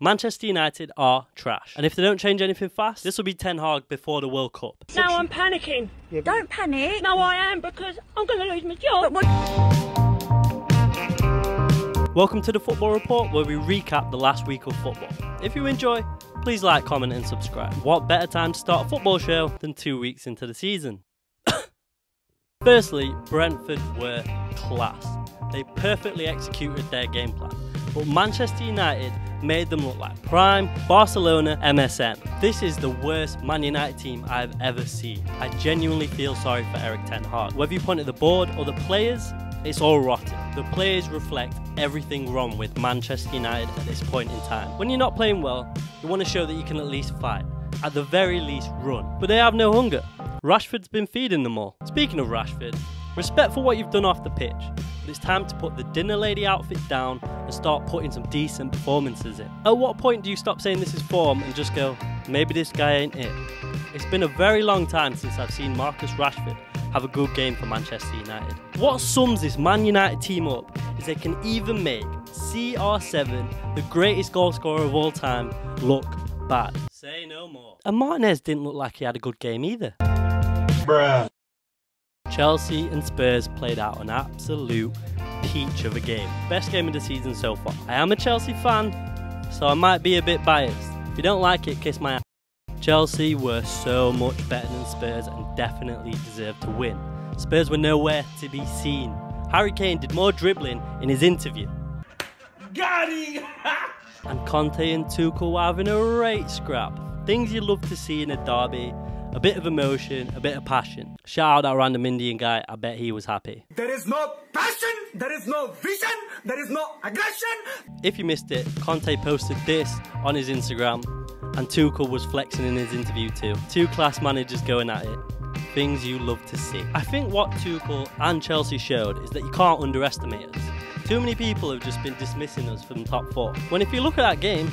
Manchester United are trash. And if they don't change anything fast, this will be Ten Hag before the World Cup. Now I'm panicking. Don't panic. No, I am because I'm going to lose my job. But? Welcome to the Football Report where we recap the last week of football. If you enjoy, please like, comment and subscribe. What better time to start a football show than two weeks into the season? Firstly, Brentford were class. They perfectly executed their game plan. But Manchester United made them look like prime Barcelona MSN. This is the worst Man United team I've ever seen. I genuinely feel sorry for Erik Ten Hag. Whether you point at the board or the players, it's all rotten. The players reflect everything wrong with Manchester United at this point in time. When you're not playing well, you want to show that you can at least fight. At the very least, run. But they have no hunger. Rashford's been feeding them all. Speaking of Rashford, respect for what you've done off the pitch, but it's time to put the dinner lady outfit down and start putting some decent performances in. At what point do you stop saying this is form and just go, maybe this guy ain't it? It's been a very long time since I've seen Marcus Rashford have a good game for Manchester United. What sums this Man United team up is they can even make CR7, the greatest goal scorer of all time, look bad. Say no more. And Martinez didn't look like he had a good game either. Bruh. Chelsea and Spurs played out an absolute peach of a game. Best game of the season so far. I am a Chelsea fan, so I might be a bit biased. If you don't like it, kiss my ass. Chelsea were so much better than Spurs and definitely deserved to win. Spurs were nowhere to be seen. Harry Kane did more dribbling in his interview. Got him! and Conte and Tuchel were having a great scrap. Things you love to see in a derby. A bit of emotion, a bit of passion. Shout out that random Indian guy, I bet he was happy. There is no passion, there is no vision, there is no aggression. If you missed it, Conte posted this on his Instagram, and Tuchel was flexing in his interview too. Two class managers going at it. Things you love to see. I think what Tuchel and Chelsea showed is that you can't underestimate us. Too many people have just been dismissing us from top four. When if you look at that game,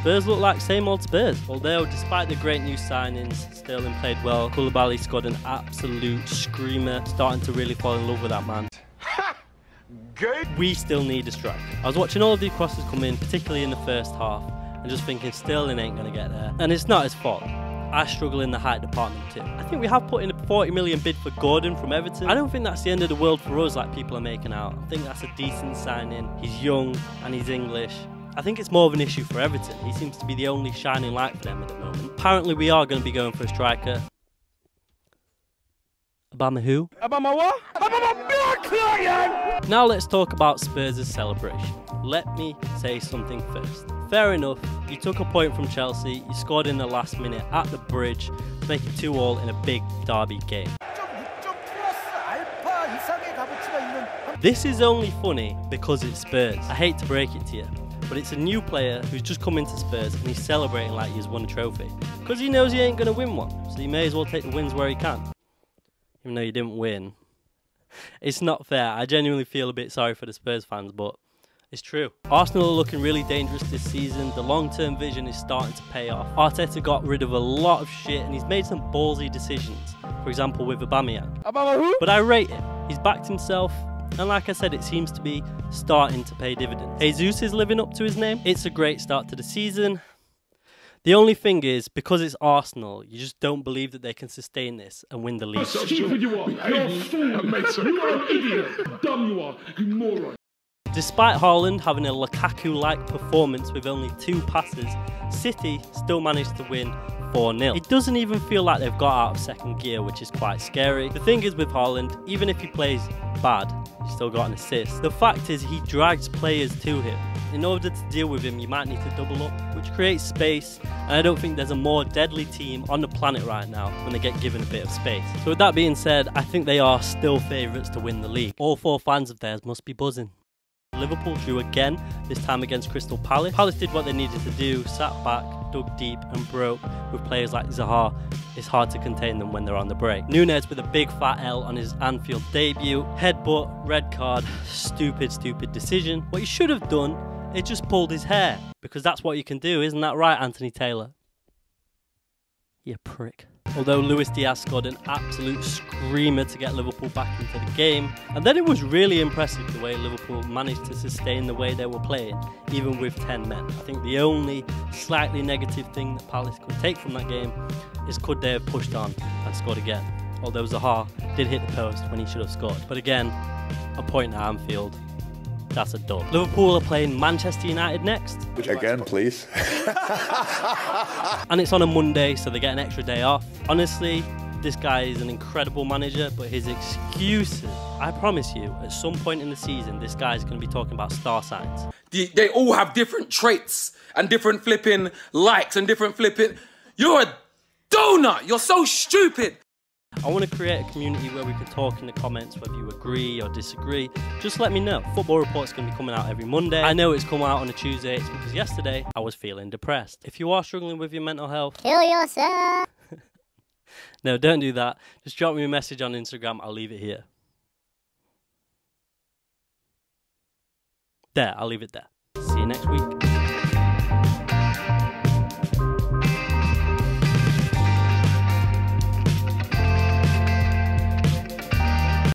Spurs look like same old Spurs. Although, despite the great new signings, Sterling played well. Koulibaly scored an absolute screamer, starting to really fall in love with that man. Good. We still need a striker. I was watching all of these crosses come in, particularly in the first half, and just thinking Sterling ain't going to get there. And it's not his fault. I struggle in the height department too. I think we have put in a 40 million bid for Gordon from Everton. I don't think that's the end of the world for us like people are making out. I think that's a decent signing. He's young and he's English. I think it's more of an issue for Everton. He seems to be the only shining light for them at the moment. Apparently, we are going to be going for a striker. Obama who? Obama what? Obama! Now let's talk about Spurs' celebration. Let me say something first. Fair enough, you took a point from Chelsea, you scored in the last minute at the bridge to make it 2 all in a big derby game. This is only funny because it's Spurs. I hate to break it to you, but it's a new player who's just come into Spurs and he's celebrating like he's won a trophy. Because he knows he ain't going to win one, so he may as well take the wins where he can. Even though he didn't win. It's not fair. I genuinely feel a bit sorry for the Spurs fans, but it's true. Arsenal are looking really dangerous this season. The long-term vision is starting to pay off. Arteta got rid of a lot of shit and he's made some ballsy decisions. For example, with Aubameyang. Obama who? But I rate him. He's backed himself, and like I said, it seems to be starting to pay dividends. Jesus is living up to his name. It's a great start to the season. The only thing is, because it's Arsenal, you just don't believe that they can sustain this and win the league. stupid you are. You're a fool. You are an idiot. Dumb you are. You moron. Despite Haaland having a Lukaku-like performance with only two passes, City still managed to win 4-0. It doesn't even feel like they've got out of second gear, which is quite scary. The thing is with Haaland, even if he plays bad, he's still got an assist. The fact is he drags players to him. In order to deal with him, you might need to double up, which creates space, and I don't think there's a more deadly team on the planet right now when they get given a bit of space. So with that being said, I think they are still favourites to win the league. All four fans of theirs must be buzzing. Liverpool drew again, this time against Crystal Palace. Palace did what they needed to do, sat back, dug deep and broke with players like Zaha. It's hard to contain them when they're on the break. Nunez with a big fat L on his Anfield debut. Headbutt, red card, stupid, stupid decision. What he should have done is just pulled his hair, because that's what you can do, isn't that right, Anthony Taylor? You prick. Although Luis Diaz scored an absolute screamer to get Liverpool back into the game, and then it was really impressive the way Liverpool managed to sustain the way they were playing, even with 10 men. I think the only slightly negative thing that Palace could take from that game is could they have pushed on and scored again? Although Zaha did hit the post when he should have scored. But again, a point at Anfield that's a done. Liverpool are playing Manchester United next. Which again, please. and it's on a Monday, so they get an extra day off. Honestly, this guy is an incredible manager, but his excuses, I promise you, at some point in the season, this guy is going to be talking about star signs. They all have different traits and different flipping likes and different flipping. You're a donut. You're so stupid. I want to create a community where we can talk in the comments whether you agree or disagree. Just let me know. Football Report's going to be coming out every Monday. I know it's come out on a Tuesday. It's because yesterday I was feeling depressed. If you are struggling with your mental health, kill yourself. no, don't do that. Just drop me a message on Instagram. I'll leave it here. There, I'll leave it there. See you next week.